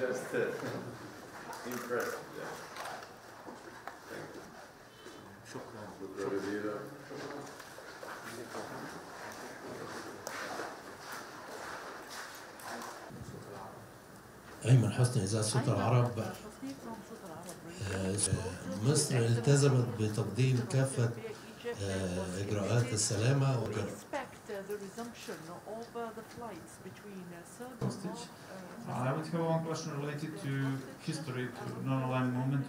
just uh, impressed. Yeah. شكرا أيمن حسني إذاعة صوت العرب آه، مصر التزمت بتقديم كافة آه، إجراءات السلامة I would have one question related to history, to non-aligned movement.